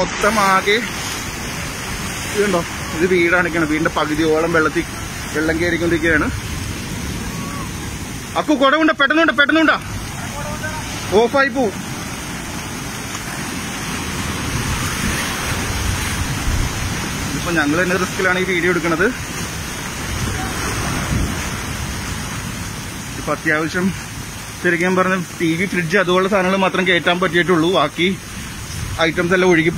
മൊത്തം ആകെ ഇതുണ്ടോ? ഇത് വീടാണ് നിൽക്കണം വീടിന്റെ പകുതിയോളം വെള്ളത്തിൽ വെള്ളം കയറിക്കൊണ്ടിരിക്കുകയാണ്. അക്കു കുടവുണ്ട? പെട്ടെന്നുണ്ട്? പെട്ടെന്നുണ്ടാ? ഓഫായി പോവും ഇപ്പൊ ഞങ്ങൾ തന്നെ റിസ്കിലാണ് ഈ വീഡിയോ എടുക്കുന്നത് ഇപ്പൊ അത്യാവശ്യം ശരിക്കും പറഞ്ഞ ടി വി ഫ്രിഡ്ജ് അതുപോലുള്ള സാധനങ്ങൾ മാത്രം കയറ്റാൻ പറ്റിയിട്ടുള്ളൂ. ബാക്കി ഐറ്റംസ് എല്ലാം ഒഴുകി